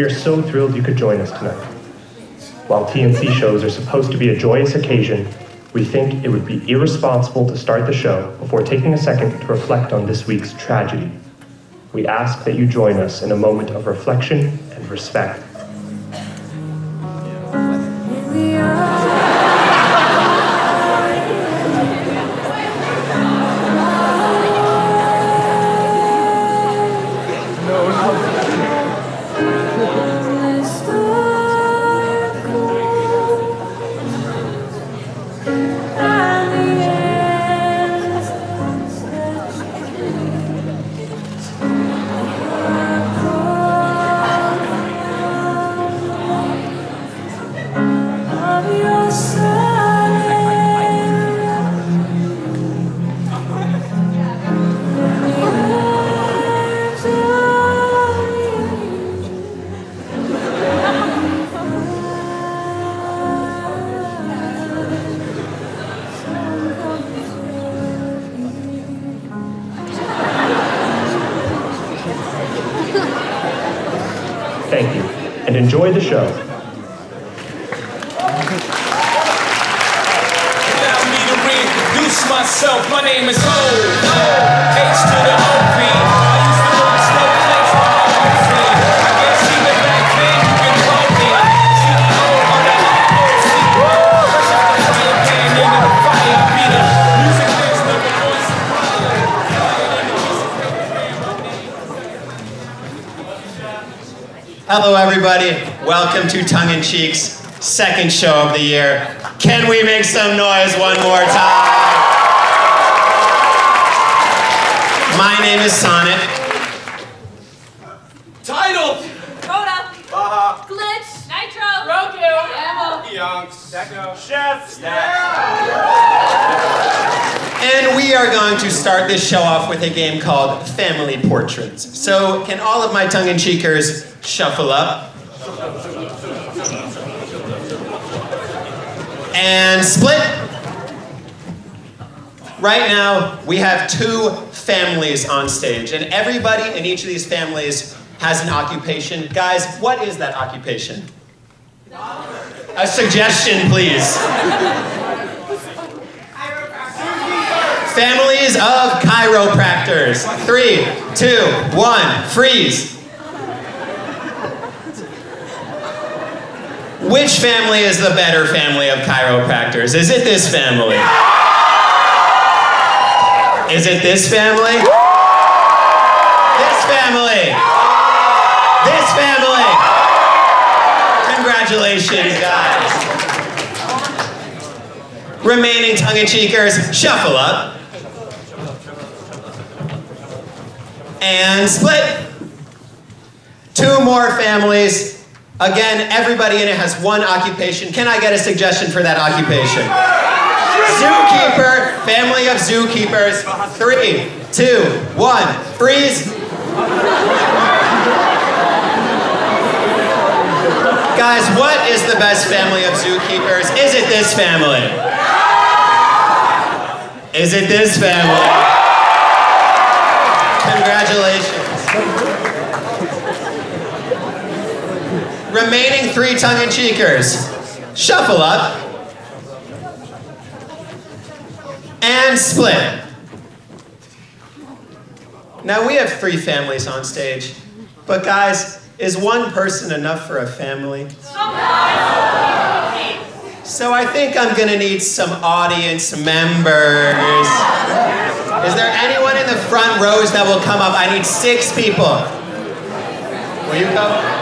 We are so thrilled you could join us tonight. While TNC shows are supposed to be a joyous occasion, we think it would be irresponsible to start the show before taking a second to reflect on this week's tragedy. We ask that you join us in a moment of reflection and respect. The show. Allow me to reintroduce myself. My name is Ho. H to the OP. Used to run snowflakes on my own scene. I guess even back then you can call me CEO of the OC. Fresh out the frying pan into the fire. Be the music biz number one Hello, everybody. Welcome to Tongue n' Cheek's second show of the year. Can we make some noise one more time? My name is Sonic. Title. Coda. Baja. Glitch. Nitro. Roku. Ammo. Yonks. Deco. Chef! And we are going to start this show off with a game called Family Portraits. So, can all of my tongue in cheekers shuffle up? And split. Right now, we have two families on stage, and everybody in each of these families has an occupation. Guys, what is that occupation? A suggestion, please. Families of chiropractors. Three, two, one, freeze. Which family is the better family of chiropractors? Is it this family? Is it this family? This family. This family. Congratulations, guys. Remaining tongue-in-cheekers, shuffle up. And split. Two more families. Again, everybody in it has one occupation. Can I get a suggestion for that occupation? Zookeeper, family of zookeepers. Three, two, one, freeze. Guys, what is the best family of zookeepers? Is it this family? Is it this family? Congratulations. Remaining three tongue-in-cheekers. Shuffle up. And split. Now we have three families on stage. But guys, is one person enough for a family? So I think I'm gonna need some audience members. Is there anyone in the front rows that will come up? I need six people. Will you come?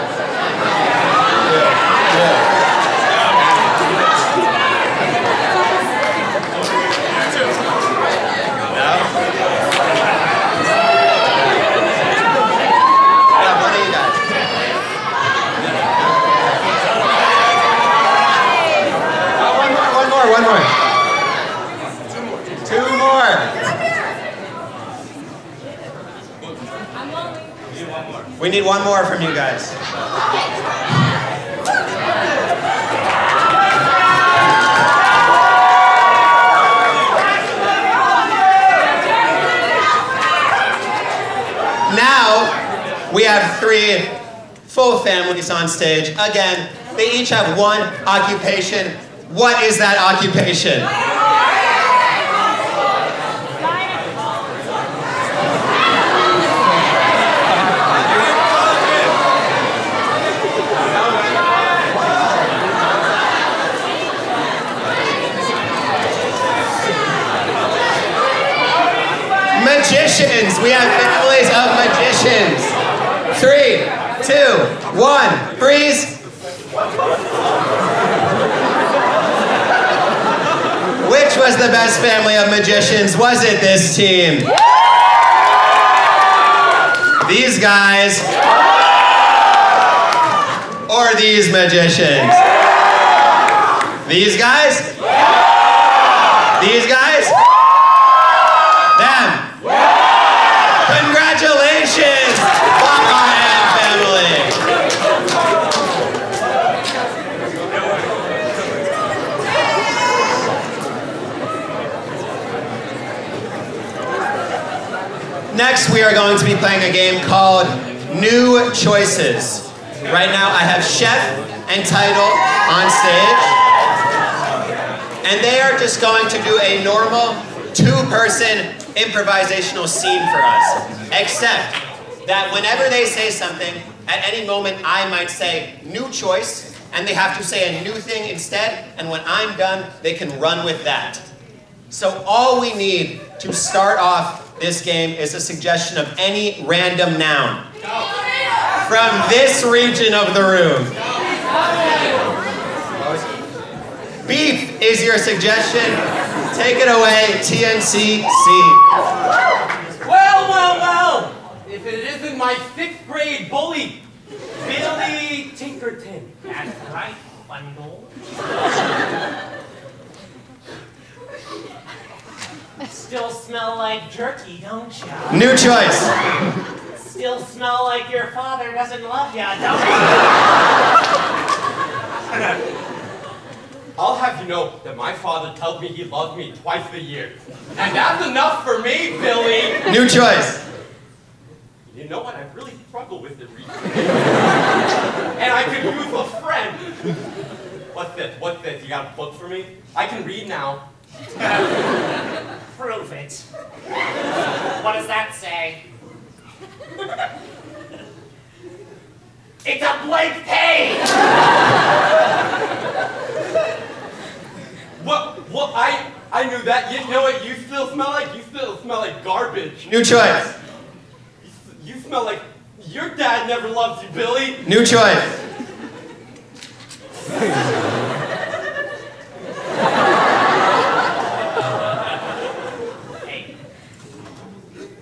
We need one more from you guys. Now, we have three full families on stage. Again, they each have one occupation. What is that occupation? Magicians. We have families of magicians. Three, two, one. Freeze. Which was the best family of magicians? Was it this team? These guys? Or these magicians? These guys? These guys? Them. Congratulations, Mama and family. Next, we are going to be playing a game called New Choices. Right now, I have Chef and Title on stage. And they are just going to do a normal two-person improvisational scene for us. Except that whenever they say something, at any moment I might say, new choice, and they have to say a new thing instead, and when I'm done, they can run with that. So all we need to start off this game is a suggestion of any random noun from this region of the room. Beef is your suggestion. Take it away, TNCC. Well, well, well! If it isn't my sixth grade bully, Billy Tinkerton. That's right, bundle. Still smell like jerky, don't ya? New choice. Still smell like your father doesn't love ya, don't ya? I'll have you know that my father tells me he loves me twice a year. And that's enough for me, Billy! New choice. You know what? I really struggle with it recently. and I could use a friend. What's this? What's this? You got a book for me? I can read now. Prove it. What does that say? it's a blank page! what? What? I I knew that. You know what you still smell like? You still smell like garbage. New choice. You smell like your dad never loved you, Billy. New choice. Hey,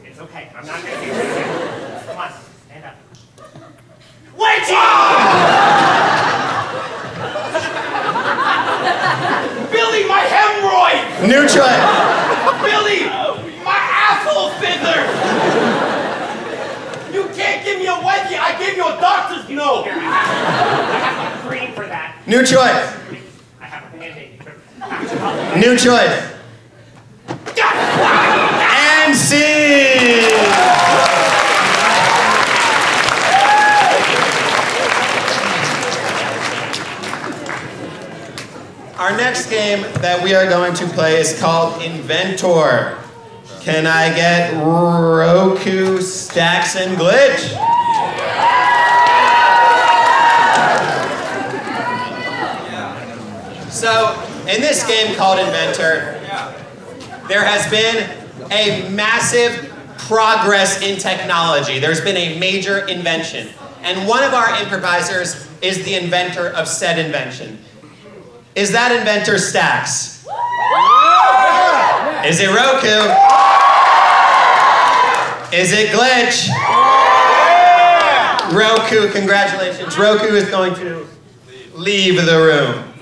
it's okay. I'm not gonna do this. Come on, stand up. Wait! Billy, my hemorrhoid! Billy, my asshole scissor! You can't give me a wedgie. I gave you a doctor's note. I have a cream for that. New choice. I have a band-aid. New choice. And scene. Our next game that we are going to play is called Inventor. Can I get Roku, Stacks, and Glitch? So, in this game called Inventor, there has been a massive progress in technology. There's been a major invention. And one of our improvisers is the inventor of said invention. Is that inventor Stacks? Is it Roku? Is it Glitch? Roku, congratulations. Roku is going to leave the room.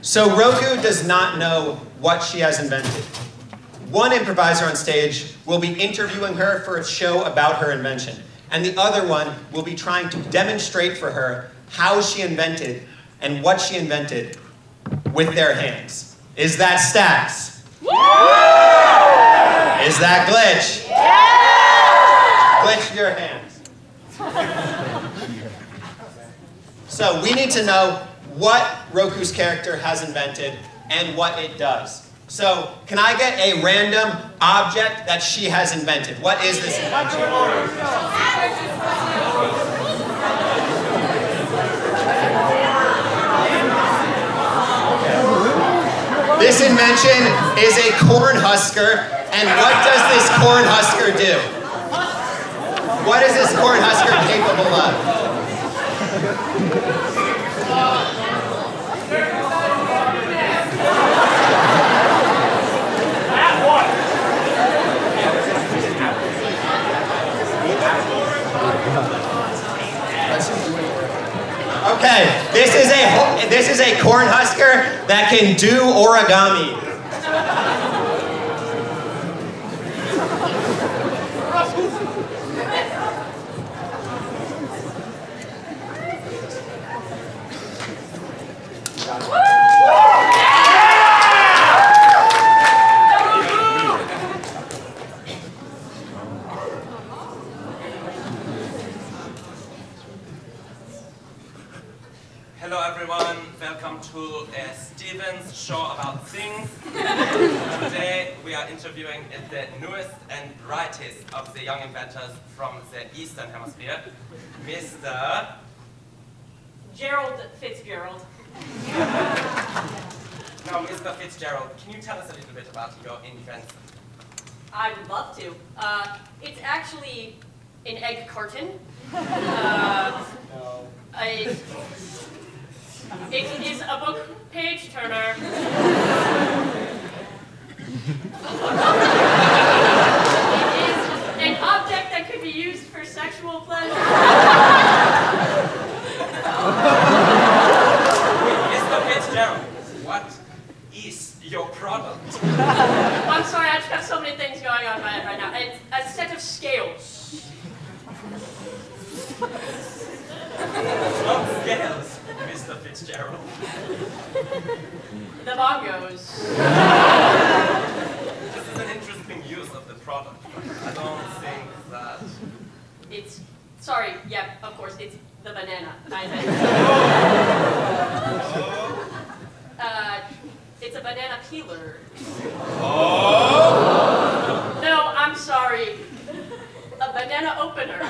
So Roku does not know what she has invented. One improviser on stage will be interviewing her for a show about her invention, and the other one will be trying to demonstrate for her how she invented and what she invented with their hands. Is that Stacks? Is that glitch? Glitch your hands. So we need to know what Roku's character has invented and what it does. So can I get a random object that she has invented? What is this invention? This invention is a corn husker, and what does this corn husker do? What is this corn husker capable of? Okay, this is a this is a corn husker that can do origami. Hello everyone, welcome to uh, Steven's show about things. Today we are interviewing the newest and brightest of the young inventors from the Eastern Hemisphere, Mr. Gerald Fitzgerald. Now, Mr. Fitzgerald, can you tell us a little bit about your invention? I would love to. Uh, it's actually an egg carton. Uh, I- it is a book page turner. it is an object that could be used for sexual pleasure. Mr. Fitzgerald, what is your product? I'm sorry, I just have so many things going on in my head right now. It's a set of scales. What scales, Mr. The bongos. This is an interesting use of the product, but I don't think that... It's sorry, yeah, of course, it's the banana. I uh, it's a banana peeler. No, I'm sorry. A banana opener.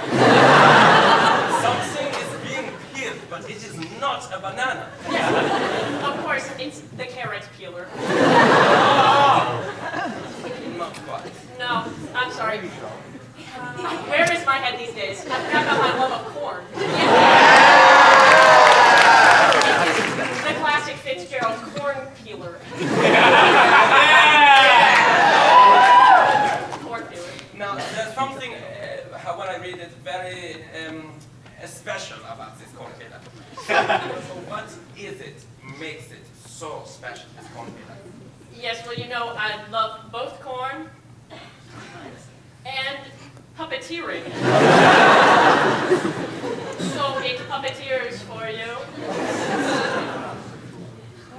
Something is being peeled, but it is not a banana. Of course, it's the carrot peeler. Not quite. No, I'm sorry. Where is my head these days? I forgot about my love of corn. the classic Fitzgerald corn peeler. corn peeler. Now, there's something, uh, when I read it, very um, special about this corn. So what is it makes it so special, this corn peeler? Yes, well, you know, I love both corn and puppeteering. so it puppeteers for you.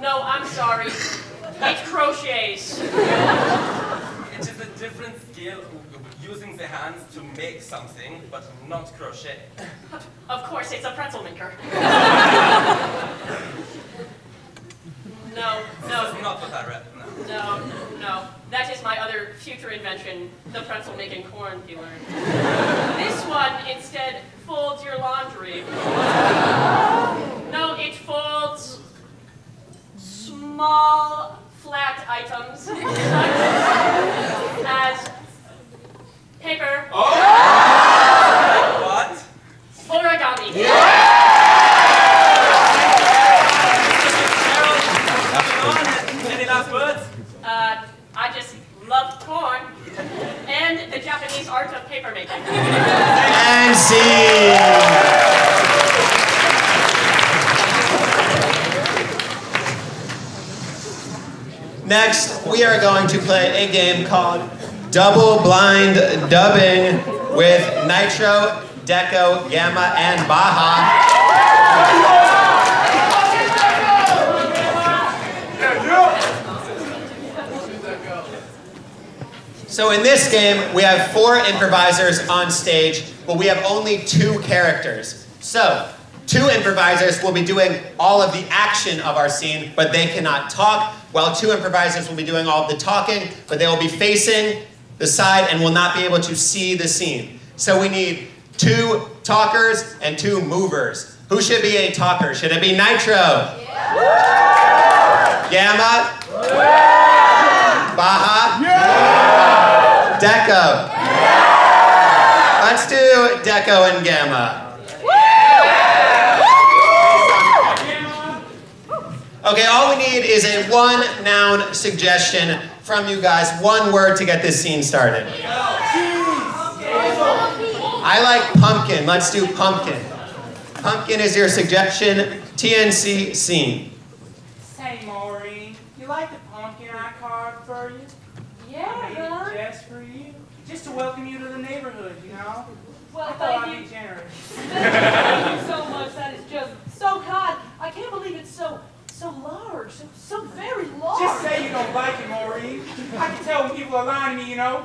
No, I'm sorry. It crochets. It is a different skill using the hands to make something, but not crochet. Of course, it's a pretzel maker. no, This no, is not what I read. No. no, no. That is my other future invention, the pretzel making corn peeler. this one instead folds your laundry. No, it folds small flat items such as paper, What? origami. Yeah! Any last words? Uh, I just love corn and the Japanese art of paper making. And scene. Next, we are going to play a game called Double Blind Dubbing with Nitro, Deco, Gamma, and Baja. So in this game, we have four improvisers on stage, but we have only two characters. So, two improvisers will be doing all of the action of our scene, but they cannot talk, while two improvisers will be doing all of the talking, but they will be facing the side and will not be able to see the scene. So we need two talkers and two movers. Who should be a talker? Should it be Nitro? Gamma? Baja? Deco? Let's do Deco and Gamma. Okay, all we need is a one noun suggestion from you guys, one word to get this scene started. I like pumpkin. Let's do pumpkin. Pumpkin is your suggestion. TNC scene. Say, Maureen, you like the pumpkin I carved for you? Yeah, I huh? just for you. Just to welcome you to the neighborhood, you know? Well, I thought thank I'd you. be generous. Thank you so much. That is just so kind. I can't believe it's so, so large, so, so very large. Just say you don't like it, Maureen. I can tell when people are lying to me, you know?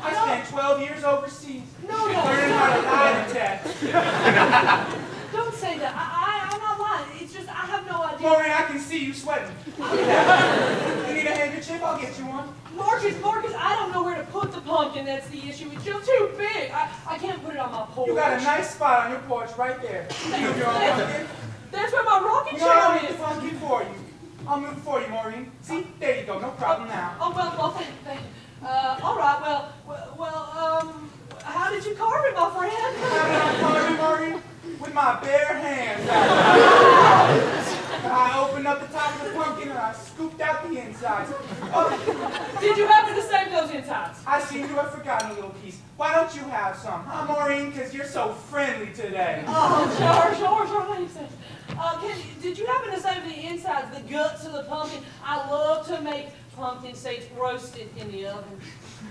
I No. spent 12 years overseas. No, no, Learning no, how to lie no. detect. Don't say that. I, I, I'm not lying. It's just I have no idea. Maureen, I can see you sweating. You need a handkerchief? I'll get you one. Marcus, Marcus, I don't know where to put the pumpkin. That's the issue. It's just too big. I, I can't put it on my porch. You got a nice spot on your porch right there. You have your own pumpkin. That's where my rocking You know I'll chair make the is. pumpkin for you. I'll move for you, Maureen. See? There you go. No problem now. Oh well, well, thank, thank. Uh, all right. Well, well, well, um, how did you carve it, my friend? How did I carve it, Maureen? With my bare hands. I opened up the top of the pumpkin and I scooped out the insides. Oh, Did you happen to save those insides? I seem to have forgotten a little piece. Why don't you have some, huh, Maureen? Because you're so friendly today. Oh, sure, sure, sure. Uh, can, did you happen to save the insides, the guts of the pumpkin? I love to make pumpkin seeds roasted in the oven.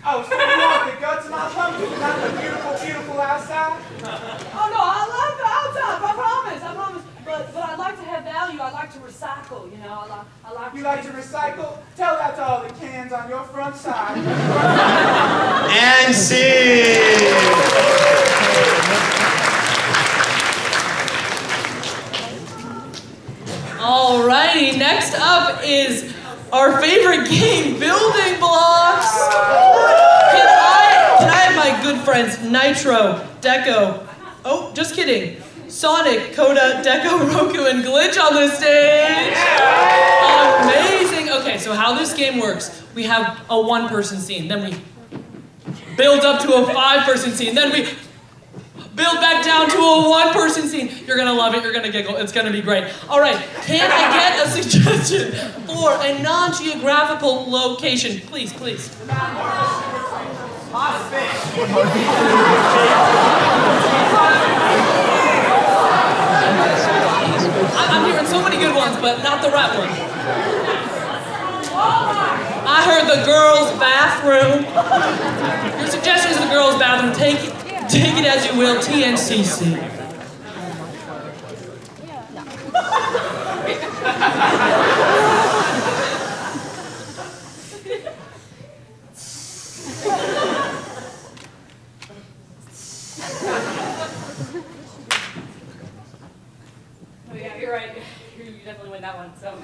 Oh, so you want the guts of my pumpkin, but not the beautiful, beautiful outside? Oh no, I love the outside. I promise. I promise. But but I like to have value. I like to recycle. You know, I like I like. You like to recycle? Tell that to all the cans on your front side. And scene. Alrighty, next up is our favorite game, building blocks. Can I, can I have my good friends Nitro, Deco, oh, just kidding, Sonic, Coda, Deco, Roku, and Glitch on the stage? Amazing. Okay, so how this game works, we have a one-person scene, then we build up to a five-person scene, then we build back down to a one-person scene. You're gonna love it. You're gonna giggle. It's gonna be great. All right. Can I get a suggestion for a non-geographical location, please, please? I'm hearing so many good ones, but not the right one. I heard the girls' bathroom. Your suggestion is the girls' bathroom. Take it, take it as you will. TNCC. Oh yeah, you're right. You you definitely win that one. So.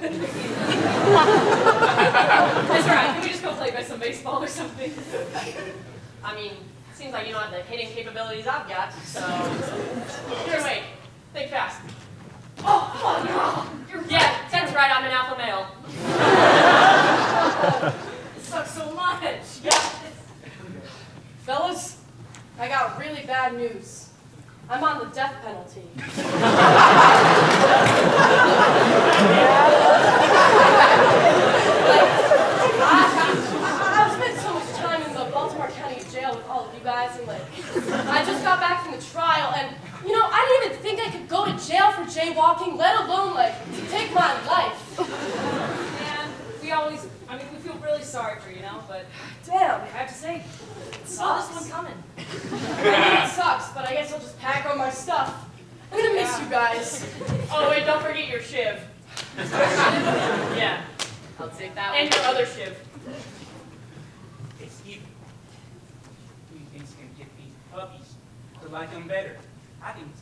That's right. Can we just go play by some baseball or something? I mean, seems like you don't have the hitting capabilities I've got. So. Here, wait. Think fast. Oh, come on, girl. Yeah, that's right. I'm an alpha male. it sucks so much. Yeah. Fellas, I got really bad news. I'm on the death penalty. I, go to jail for jaywalking, let alone, like, take my life. Man, we always, I mean, we feel really sorry for you, you know, but damn, I have to say, saw this one coming. I mean, it sucks, but I guess I'll just pack all my stuff. I'm gonna miss you guys. Oh, wait, don't forget your shiv. yeah, I'll take that and one. And your other shiv. It's evil. Who you think's gonna get these puppies to like them better? I think it's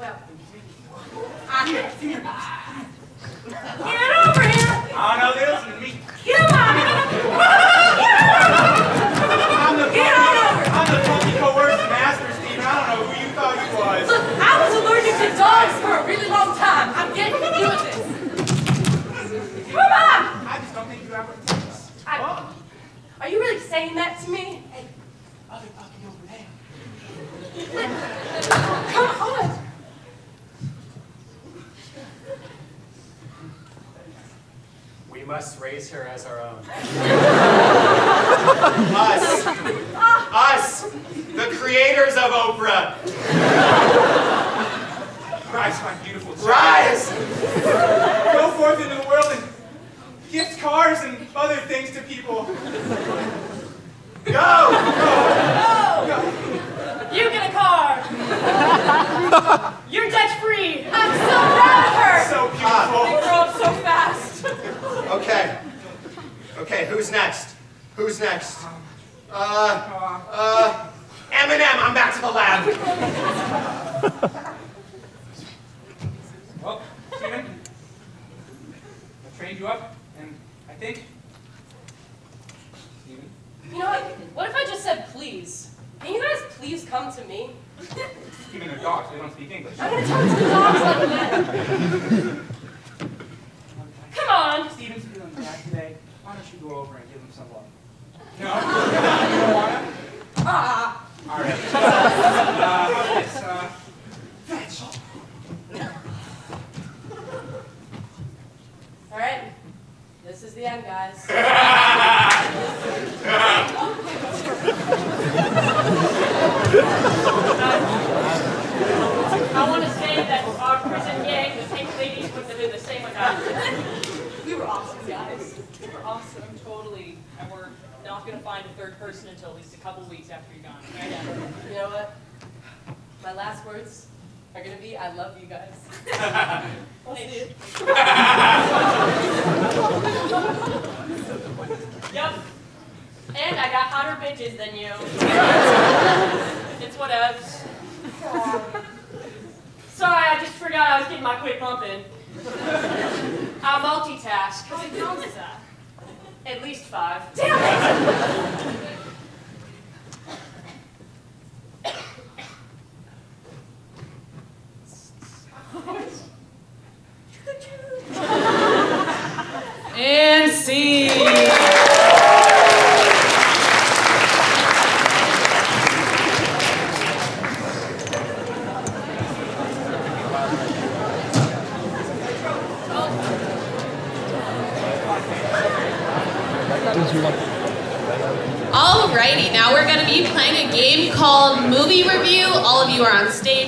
I is me. On! I'm the Get on over. I'm the master. I don't know who you thought you was. Look, I was allergic to dogs for a really long time. I'm getting to you this. Come on! I just don't think you ever. Are you really saying that to me? Hey, other puppy over there. Come on! We must raise her as our own. Us. Us. The creators of Oprah. Rise, my beautiful child. Rise! Go forth into the world and gift cars and other things to people. Go! Go! Go! You get a car! You're debt free! I'm so proud of her! So They beautiful. grow up so fast! Okay. Okay, who's next? Who's next? Uh, Uh, Eminem, I'm back to the lab.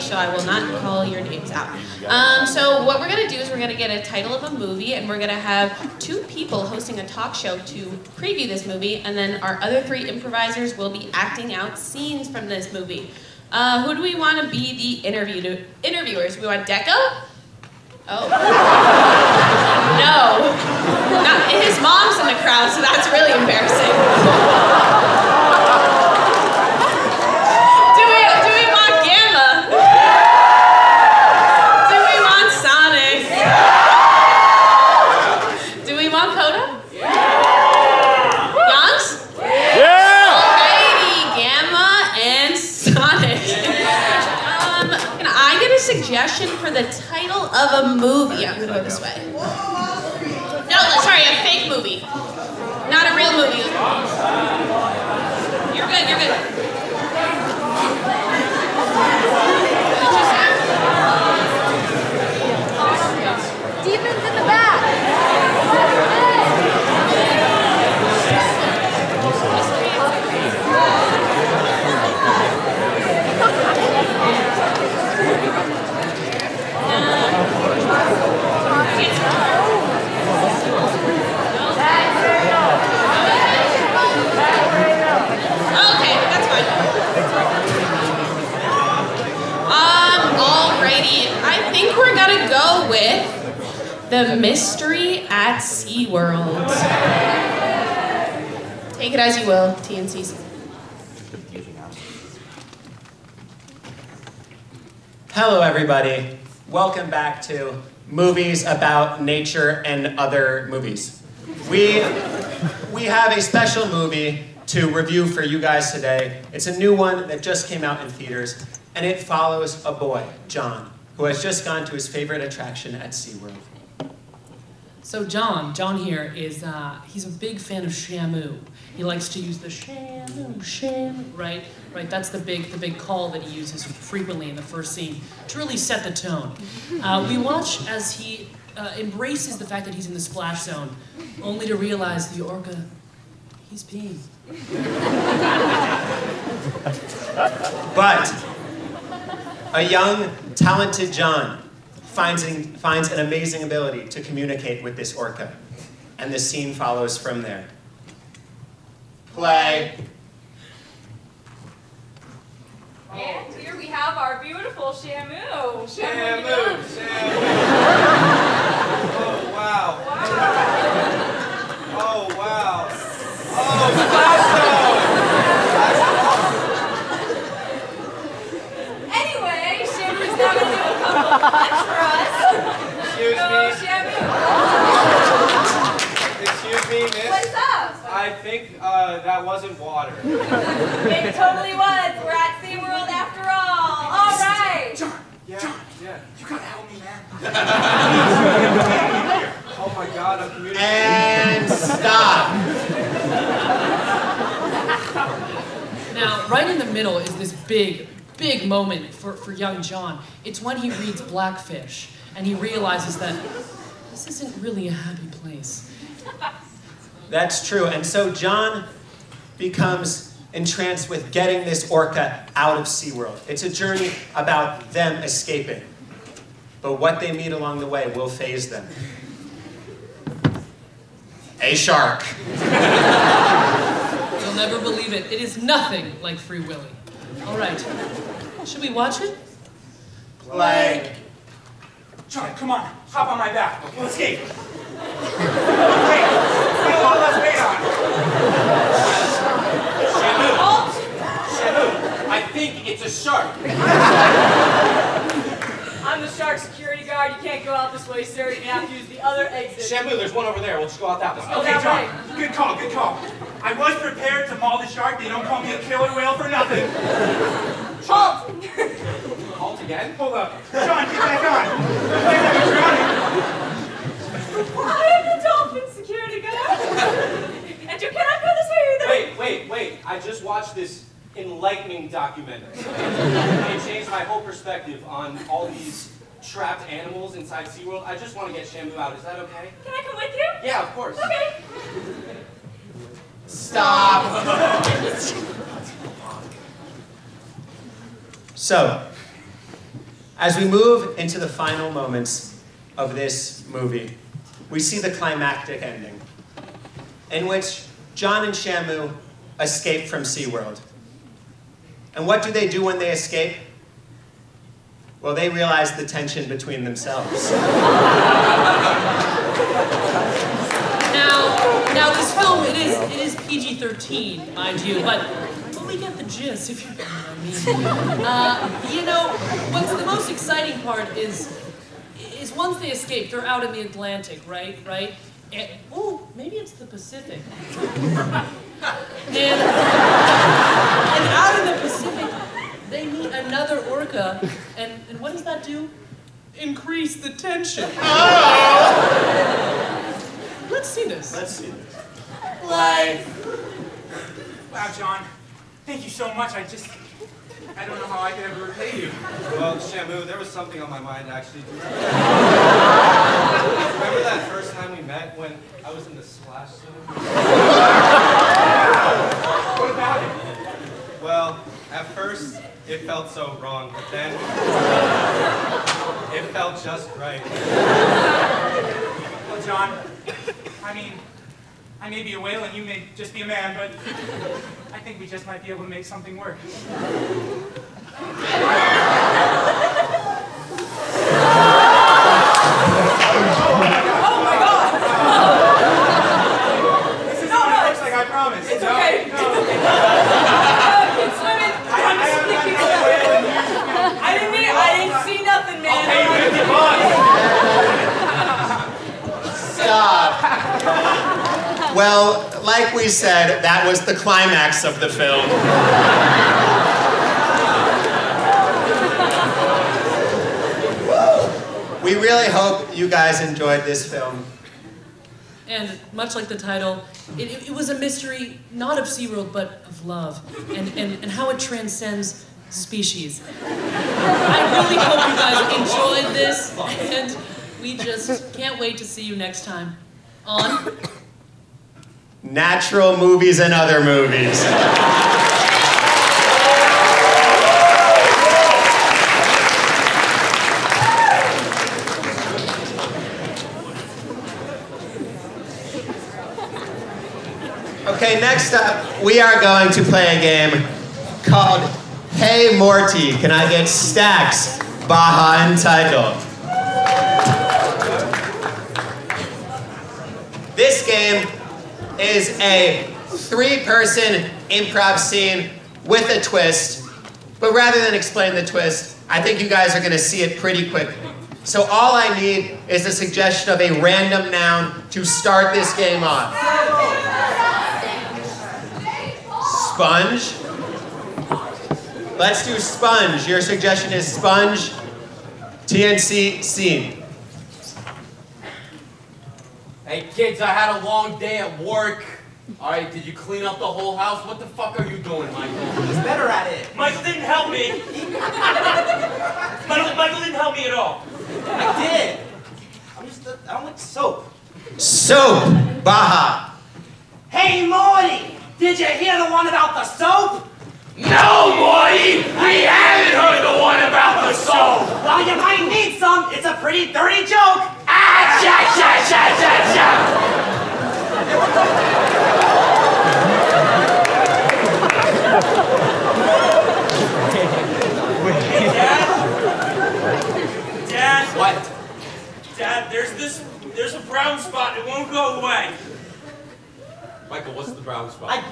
So I will not call your names out. Um, so what we're going to do is we're going to get a title of a movie, and we're going to have two people hosting a talk show to preview this movie, and then our other three improvisers will be acting out scenes from this movie. Uh, who do we want to be the interview interviewers? We want Deco? Oh. no. Not, his mom's in the crowd, so that's really embarrassing. Do we, do we want Gamma? Do we want Sonic? Do we want Coda? Yonks? Alrighty, Gamma and Sonic. Um, can I get a suggestion for the title of a movie? I'm gonna go this way. No, sorry, a fake movie. Not a real movie. You're good, you're good. Steven's in the back. Okay, that's fine. Um, alrighty. I think we're gonna go with the mystery at SeaWorld. Take it as you will, TNCs. Hello, everybody. Welcome back to Movies About Nature and Other Movies. We, we have a special movie to review for you guys today. It's a new one that just came out in theaters, and it follows a boy, John, who has just gone to his favorite attraction at SeaWorld. So John, John here is, uh, he's a big fan of Shamu. He likes to use the Shamu, Shamu, right? Right, that's the big, the big call that he uses frequently in the first scene to really set the tone. Uh, we watch as he uh, embraces the fact that he's in the splash zone, only to realize the orca, he's peeing. But a young, talented John finds an, finds an amazing ability to communicate with this orca. And the scene follows from there. Play. And here we have our beautiful Shamu. Shamu, Shamu. Oh, wow. Oh, wow. Oh, Anyway, Shamu's now going to do a couple of punch for us. Excuse Go, me. Shamu. Excuse me, miss. What's up? I think uh, that wasn't water. It totally was. We're at SeaWorld after all. All right. John, Yeah, yeah. You gotta help me, man. oh my god, I'm communicating. And stop. Now, right in the middle is this big, big moment for, for young John. It's when he reads Blackfish and he realizes that this isn't really a happy place. That's true. And so John becomes entranced with getting this orca out of SeaWorld. It's a journey about them escaping. But what they meet along the way will phase them. A shark. You'll never believe it. It is nothing like Free Willy. All right. Should we watch it? Play. John, come on. Hop on my back. We'll escape. Wait. Put a little less weight on. Halt. Shamu, I think it's a shark. I'm the shark security guard. You can't go out this way, sir. You have to use the other exit. Shamu, there's one over there. We'll just go out that way. Okay, Okay, John. John. Good call, good call. I was prepared to maul the shark. They don't call me a killer whale for nothing. Halt! Halt again? Hold up. John, get back on. Wait, I'm drowning. I am the dolphin security guard. and you cannot go this way either. Wait, wait, wait. I just watched this enlightening documentary. it changed my whole perspective on all these trapped animals inside SeaWorld. I just want to get Shamu out. Is that okay? Can I come with you? Yeah, of course. Okay. Stop. so, as we move into the final moments of this movie, we see the climactic ending, in which John and Shamu escape from SeaWorld. And what do they do when they escape? Well, they realize the tension between themselves. Now, now this film it is it is PG-13, mind you, but but we get the gist if you know what I mean. Uh, you know, what's the most exciting part is is once they escape, they're out in the Atlantic, right? Right? And, oh, maybe it's the Pacific. And, and out in the Pacific, they meet another orca, and, and what does that do? Increase the tension. Oh! Let's see this. Let's see this. Play. Wow, John. Thank you so much. I just, I don't know how I can ever repay you. Well, Shamu, there was something on my mind actually. Do you Remember, remember that first time we met when I was in the splash zone? What about it? Well, at first it felt so wrong, but then it felt just right. Well, John, I may be a whale and you may just be a man, but I think we just might be able to make something work. Oh my god! This is No, what no, it looks like, I promise. It's No, okay. no. Uh, it's swimming. I, I, I'm am sneaking not a whale and you I didn't mean I didn't see Well, like we said, that was the climax of the film. We really hope you guys enjoyed this film. And much like the title, it, it, was a mystery not of SeaWorld, but of love and, and, and how it transcends species. I really hope you guys enjoyed this, and we just can't wait to see you next time on Natural movies and other movies. Okay, next up, we are going to play a game called Hey Morty. Can I get stacks? Baja and title. This game is a three-person improv scene with a twist. But rather than explain the twist, I think you guys are going to see it pretty quickly. So all I need is a suggestion of a random noun to start this game off. Sponge. Let's do sponge. Your suggestion is sponge. TNC scene. Hey kids, I had a long day at work. Alright, did you clean up the whole house? What the fuck are you doing, Michael? He's better at it. Michael didn't help me. Michael, Michael didn't help me at all. I did. I'm just, I don't like soap. Soap. Baja. Hey, Morty! Did you hear the one about the soap? No, Morty! We haven't heard the one about the soap! Well, you might need some. It's a pretty dirty joke. Ah, cha, cha, cha, cha, cha! Dad? What? Dad, there's this, there's a brown spot. It won't go away. Michael, what's the brown spot? I,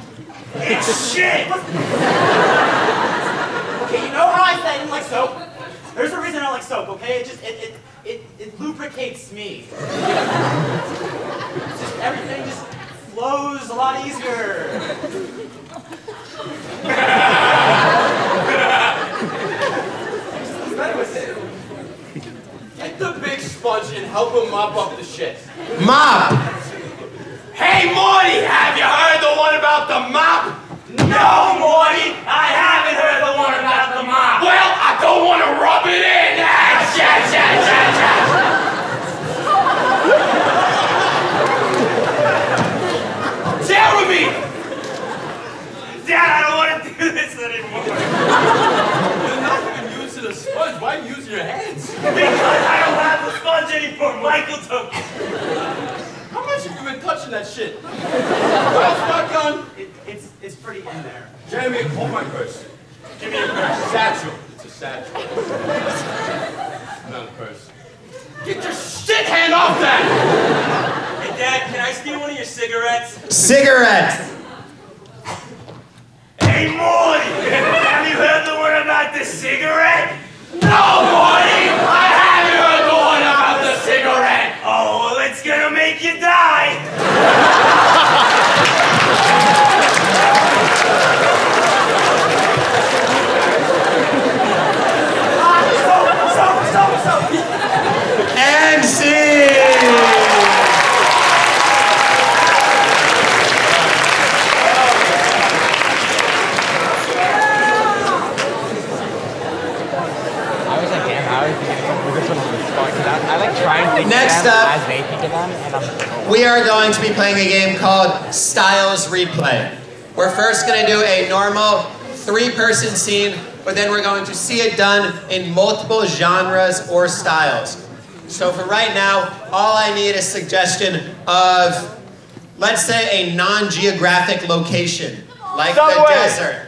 It's shit! okay, you know how I said I didn't like soap? There's a reason I don't like soap, okay? It just, it, it, it, it lubricates me. Just, everything just flows a lot easier. Who's better with it? Get the big sponge and help him mop up the shit. Mop. Hey, Morty, have you heard the one about the mop? No, Morty, I haven't heard the one about the mop. Well, I don't want to rub it in. Ah, cha, cha, cha, cha. Jeremy! Dad, I don't want to do this anymore. You're not even using a sponge. Why use your hands? Because I don't have the sponge anymore. Michael took it. How much have you been touching that shit? Brown spot gone. it it's, it's pretty in there. Jeremy, hold my purse. Give me a purse. Satchel. It's a satchel. Not a purse. Get your shit hand off that! Hey, Dad, can I steal one of your cigarettes? Cigarettes! Hey, Morty! Have you heard the one about the cigarette? No, Morty! I gonna make you die! Ah, soap, soap, soap, soap. And scene. I was like, damn, how are you gonna do this one on the spot? 'Cause I, I like try and think Next up- as they think of them, and I'm We are going to be playing a game called Styles Replay. We're first going to do a normal three-person scene, but then we're going to see it done in multiple genres or styles. So for right now, all I need is a suggestion of, let's say, a non-geographic location, like the desert.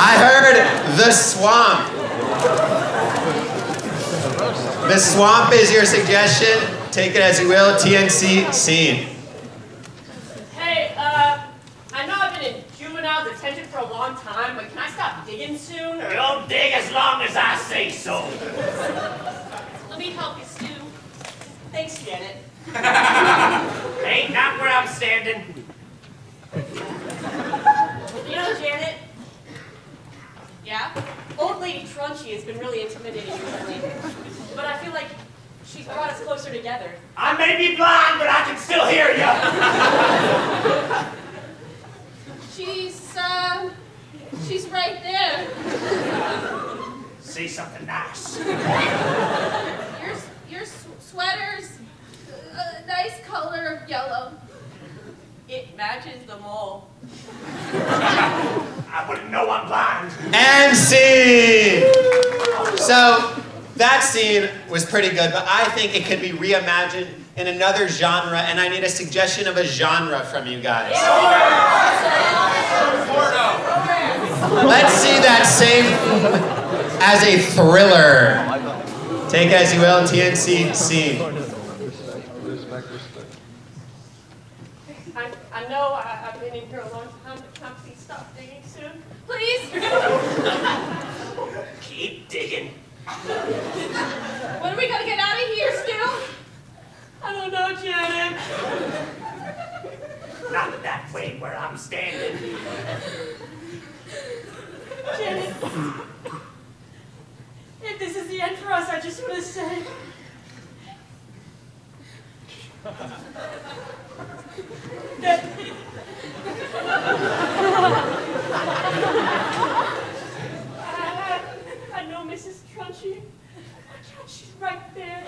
I heard the swamp. The swamp is your suggestion. Take it as you will. TNC scene. Hey, uh, I know I've been in juvenile detention for a long time, but can I stop digging soon? Or... You'll dig as long as I say so. Let me help you, Stu. Thanks, Janet. Ain't not where I'm standing. You know, Janet, Yeah? old lady Trunchy has been really intimidating recently. But I feel like she's brought us closer together. I may be blind, but I can still hear you. She's, uh, she's right there. Say something nice. Your, your sweater's a nice color of yellow. It matches the mole. I wouldn't know I'm blind. And scene! So, that scene was pretty good, but I think it could be reimagined in another genre, and I need a suggestion of a genre from you guys. Let's see that same as a thriller. Take as you will, TNC scene. I, I know I, I've been in here a long time, but can please stop digging soon? Please? Keep digging. When are we gonna get out of here, Stu? I don't know, Janet. Not that way where I'm standing. Janet. If this is the end for us, I just want to say. That. I, I know Mrs. Trunchy. She's right there.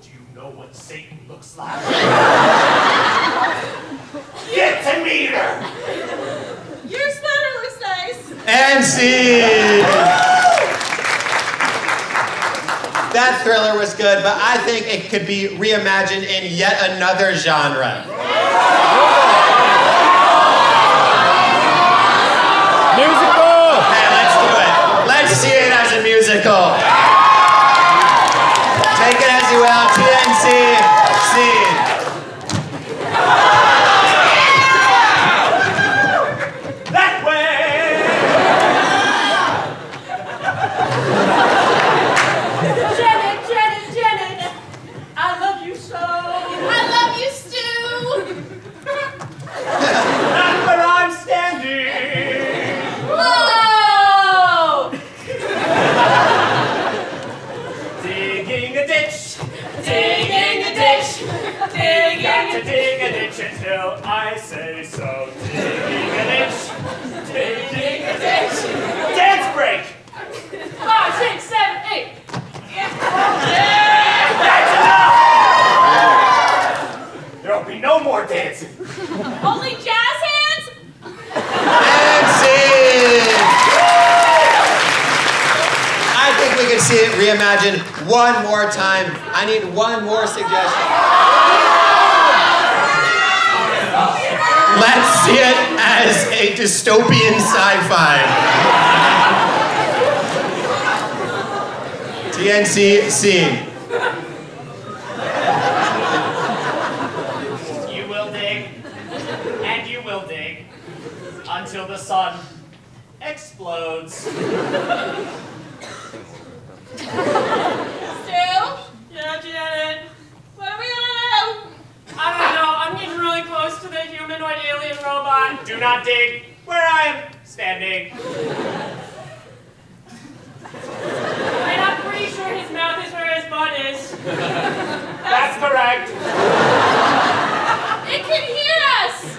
Do you know what Satan looks like? Get to meet her! Your sweater looks nice. And scene! That thriller was good, but I think it could be reimagined in yet another genre. Musical! Okay, let's do it. Let's see it as a musical. I need one more suggestion. Let's see it as a dystopian sci-fi. TNC scene. You will dig, and you will dig, until the sun explodes. Stu? Yeah, Janet. What are we gonna do? I don't know. I'm getting really close to the humanoid alien robot. Do not dig where I am standing. And I'm pretty sure his mouth is where his butt is. That's correct. It can hear us.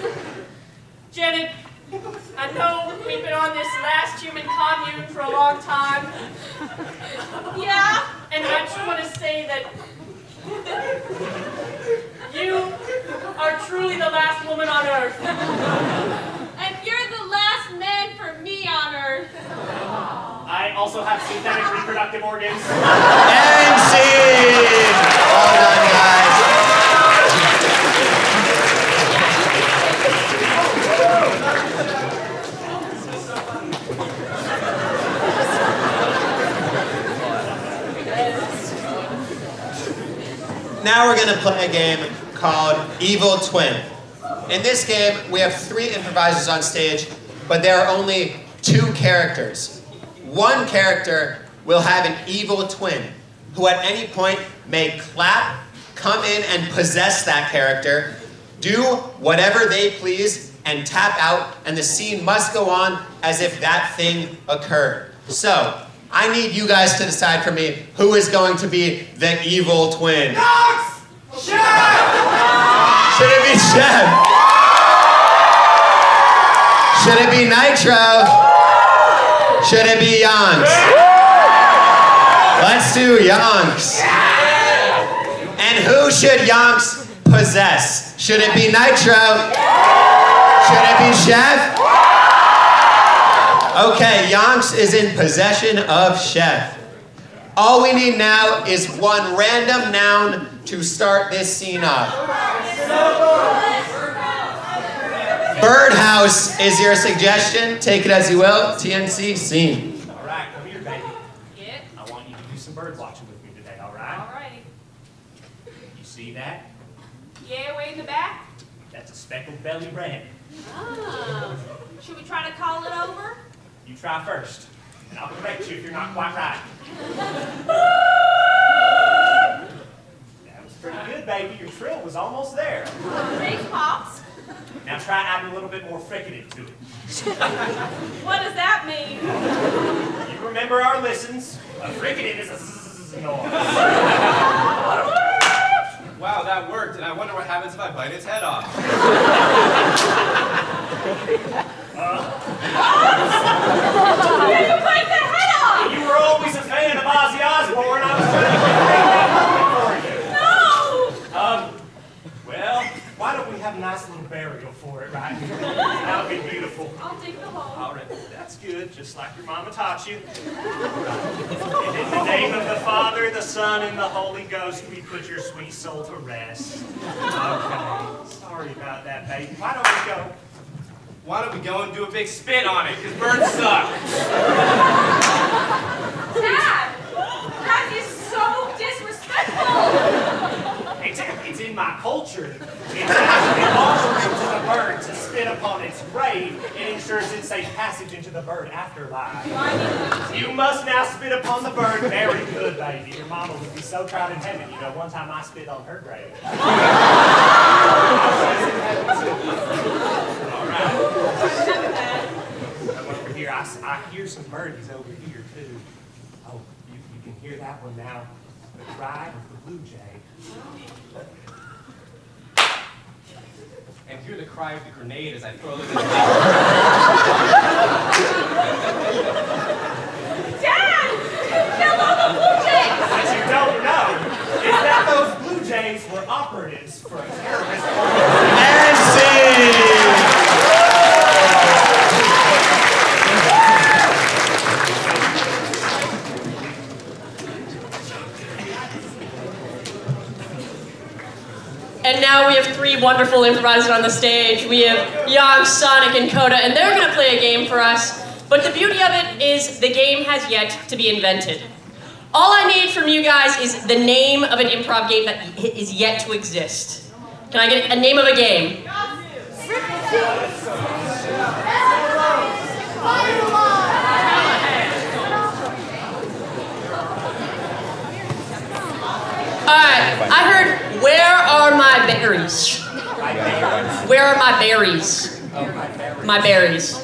Janet, I know we've been on this last human commune for a long time. Yeah? And I just want to say that you are truly the last woman on earth. And you're the last man for me on Earth. I also have synthetic reproductive organs. And scene. Well done, guys. Now we're gonna play a game called Evil Twin. In this game, we have three improvisers on stage, but there are only two characters. One character will have an evil twin who at any point may clap, come in and possess that character, do whatever they please, and tap out, and the scene must go on as if that thing occurred. So, I need you guys to decide for me who is going to be the evil twin. Should it be Chef? Should it be Nitro? Should it be Yonks? Let's do Yonks. And who should Yonks possess? Should it be Nitro? Should it be Chef? Okay, Yonks is in possession of Chef. All we need now is one random noun to start this scene off. Birdhouse is your suggestion. Take it as you will. TNC scene. All right, come here, baby. Yeah. I want you to do some bird watching with me today, all right? Alrighty. You see that? Yeah, way in the back. That's a speckled belly wren. Oh. Ah. Should we try to call it over? You try first, and I'll correct you if you're not quite right. That was pretty good, baby. Your trill was almost there. Thanks, Pops. Now try adding a little bit more fricative to it. What does that mean? You remember our listens. A fricative is a zzz noise. Wow, that worked, and I wonder what happens if I bite its head off. you bite head off! You were always a fan of Ozzy Osbourne. I was trying to get for you. Um, well, why don't we have a nice little burial for it right here? That would be beautiful. I'll dig the hole. All right, that's good, just like your mama taught you. In the name of the Father, the Son, and the Holy Ghost, we put your sweet soul to rest. Okay, sorry about that, baby. Why don't we go? Why don't we go and do a big spit on it? Because birds suck. Dad! That is so disrespectful! It's, it's in my culture. It's actually honoring to the bird to spit upon its grave. It ensures its safe passage into the bird afterlife. You must now spit upon the bird. Very good, baby. Your mama would be so proud in heaven. You know, one time I spit on her grave. All right. Come over here. I, s- I hear some birdies over here, too. Oh, you, you can hear that one now. The cry of the blue jay. And hear the cry of the grenade as I throw it in Dad! You killed all the blue jays! What you don't know is that those blue jays were operatives for a terrorist And scene! And now we have three wonderful improvisers on the stage. We have Yonks, Sonic, and Coda, and they're gonna play a game for us. But the beauty of it is the game has yet to be invented. All I need from you guys is the name of an improv game that is yet to exist. Can I get a name of a game? Alright, I heard, where are my berries? Where are my berries? My berries.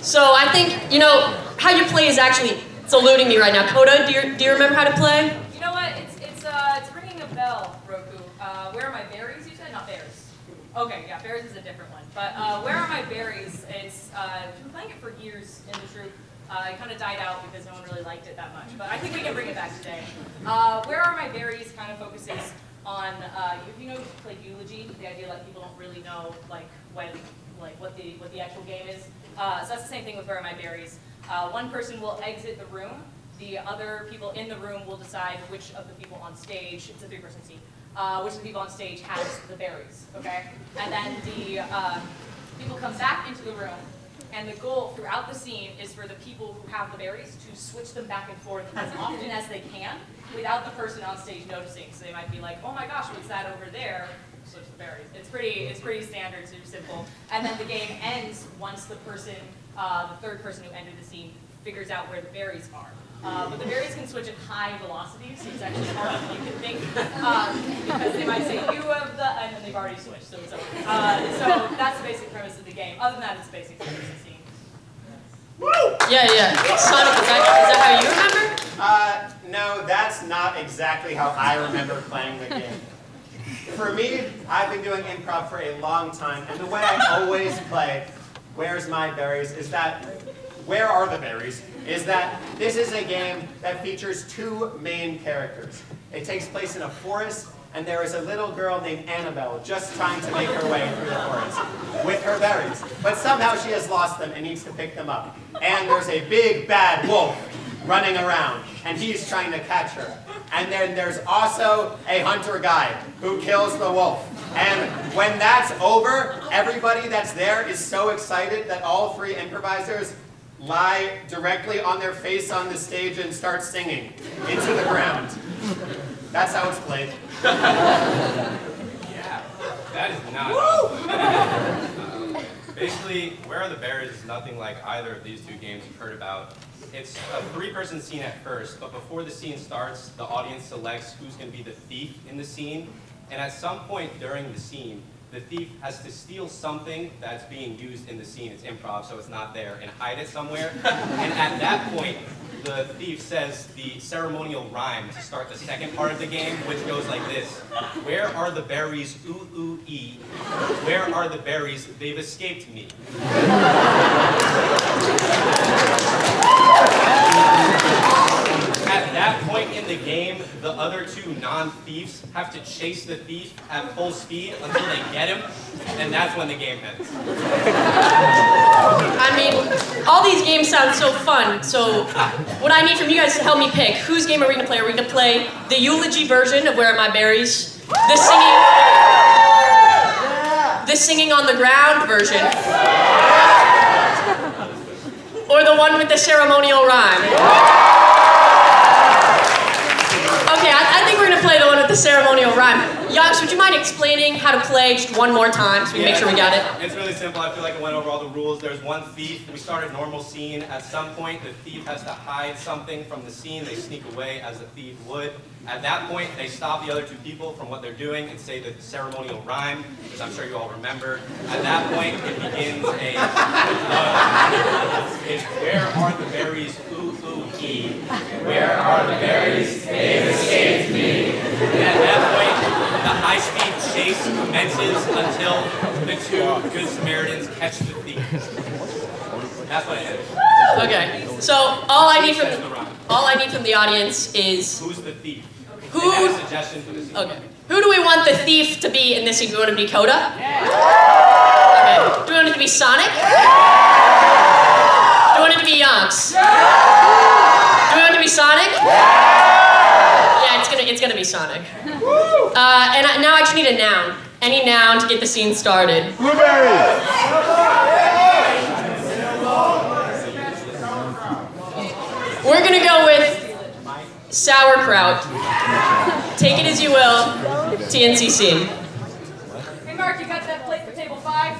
So I think, you know, how you play is actually, it's eluding me right now. Coda, do you, do you remember how to play? You know what? It's it's uh it's ringing a bell, Roku. Uh, where are my berries? You said not bears. Okay, yeah, bears is a different one. But uh, where are my berries? It's uh, been playing it for years in the troupe. Uh, it kind of died out because no one really liked it that much, but I think we can bring it back today. Uh, where are my berries? Kind of focuses on uh, if you know like eulogy, the idea that people don't really know like when like what the what the actual game is. Uh, so that's the same thing with where are my berries. Uh, one person will exit the room. The other people in the room will decide which of the people on stage. It's a three-person scene. Uh, which of the people on stage has the berries? Okay, and then the uh, people come back into the room. And the goal throughout the scene is for the people who have the berries to switch them back and forth as often as they can without the person on stage noticing. So they might be like, oh my gosh, what's that over there? switch the berries. It's pretty, it's pretty standard, super simple. And then the game ends once the person, uh, the third person who entered the scene figures out where the berries are. Uh, but the berries can switch at high velocities, so it's actually harder than you can think. Um, because they might say, you have the, and then they've already switched, so it's over. Uh, so that's the basic premise of the game. Other than that, it's basic premise of the scene. Yeah, yeah. Sonic, is that how you remember? Uh, no, that's not exactly how I remember playing the game. For me, I've been doing improv for a long time, and the way I always play Where's My Berries is that, Where Are the Berries? Is that this is a game that features two main characters. It takes place in a forest, and there is a little girl named Annabelle just trying to make her way through the forest with her berries. But somehow she has lost them and needs to pick them up. And there's a big bad wolf running around, and he's trying to catch her. And then there's also a hunter guy who kills the wolf. And when that's over, everybody that's there is so excited that all three improvisers lie directly on their face on the stage and start singing into the ground. That's how it's played. Yeah, that is not. Uh, basically, Where Are the Berries is nothing like either of these two games you've heard about. It's a three-person scene at first, but before the scene starts, the audience selects who's going to be the thief in the scene, and at some point during the scene, the thief has to steal something that's being used in the scene. It's improv, so it's not there, and hide it somewhere. and at that point, the thief says the ceremonial rhyme to start the second part of the game, which goes like this. Where are the berries, ooh, ooh, ee? Where are the berries, they've escaped me? that point in the game, the other two non-thieves have to chase the thief at full speed until they get him, and that's when the game ends. I mean, all these games sound so fun. So, what I need from you guys to help me pick whose game are we gonna play? Are we gonna play the eulogy version of Where Are My Berries? The singing, the singing on the ground version, or the one with the ceremonial rhyme? Okay, I, I think we're gonna play the one with the ceremonial rhyme. Yonks, would you mind explaining how to play just one more time so we can make sure we got it? It's really simple. I feel like I went over all the rules. There's one thief. We start a normal scene. At some point, the thief has to hide something from the scene. They sneak away as a thief would. At that point, they stop the other two people from what they're doing and say the ceremonial rhyme, which I'm sure you all remember. At that point, it begins a. Uh, it's where are the berries? Ooh ooh ee. Where are the berries? They've escaped me. And at that point, the high-speed chase commences until the two good Samaritans catch the thief. That's what it is. Okay, so all I need from all I need from the audience is Who's the thief? Who- And I have a suggestion for the okay. Who do we want the thief to be in this? scene? Do we want him to be Coda? Okay. Do we want it to be Sonic? Do we want it to be Yonks? Do we want it to be Sonic? Yeah, it's gonna it's gonna be Sonic. Uh, and I, now I just need a noun. Any noun to get the scene started. Blueberry. We're gonna go with sauerkraut. Take it as you will. TNCC. Hey Mark, you got that plate for table five?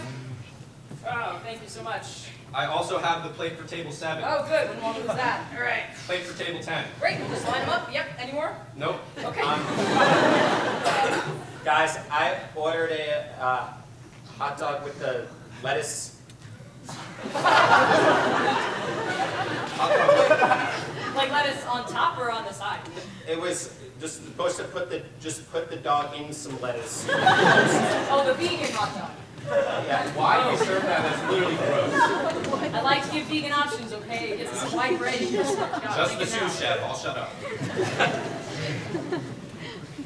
Oh, thank you so much. I also have the plate for table seven. Oh, good. When one was that? All right. Plate for table ten. Great. We'll just line them up. Yep. Any more? Nope. Okay. Guys, I ordered a uh, hot dog with the lettuce. Like lettuce on top or on the side? It was just supposed to put the just put the dog in some lettuce. Oh, the vegan hot dog. Yeah. Why do you serve that? That's literally gross. I like to give vegan options, okay? It gets some white bread. You just, Just the sous chef. I'll shut up.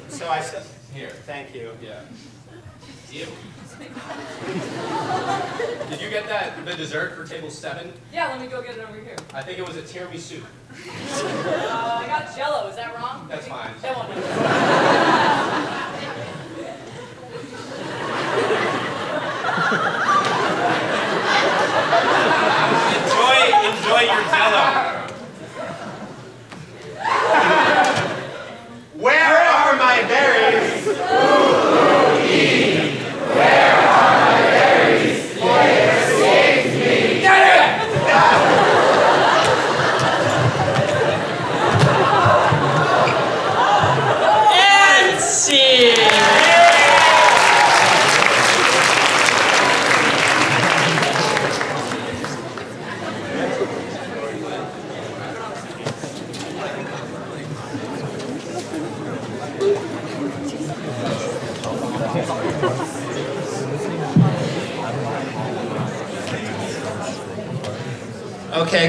So I said, here, thank you. Yeah. Ew. Did you get that the dessert for table seven? Yeah, let me go get it over here. I think it was a tiramisu. Uh, I got Jello. Is that wrong? That's fine. That one. Enjoy, enjoy your jello.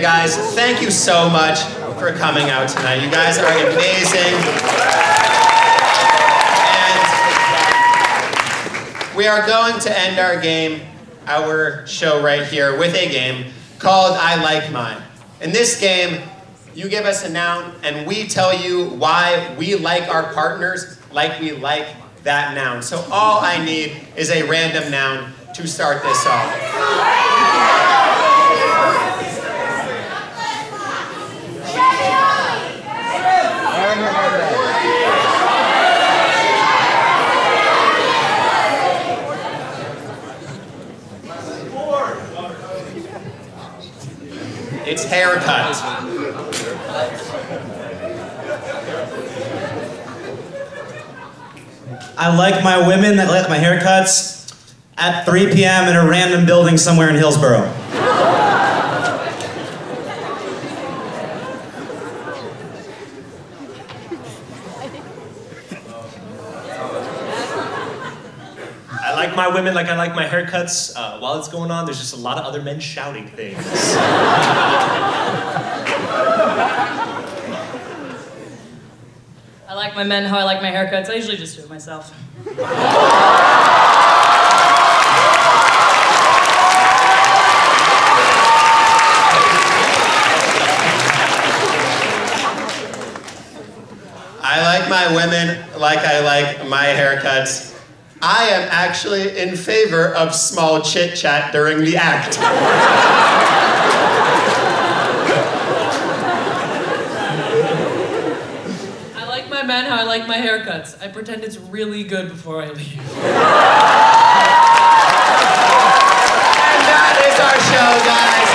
Guys, thank you so much for coming out tonight. You guys are amazing. And we are going to end our game, our show right here, with a game called I Like Mine. In this game, you give us a noun, and we tell you why we like our partners like we like that noun. So all I need is a random noun to start this off. It's haircut. I like my women that like my haircuts at 3 p.m. in a random building somewhere in Hillsborough. I like my women like I like my haircuts. Uh, while it's going on, there's just a lot of other men shouting things. I like my men how I like my haircuts. I usually just do it myself. I like my women like I like my haircuts. I am actually in favor of small chit chat during the act. I like my men how I like my haircuts. I pretend it's really good before I leave. and that is our show, guys.